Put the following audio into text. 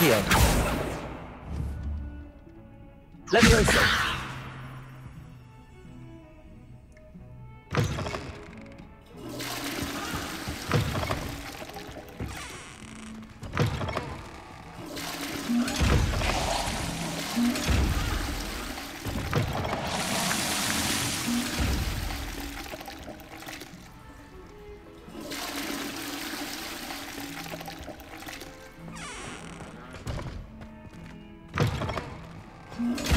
here. Levioso. Mm-hmm.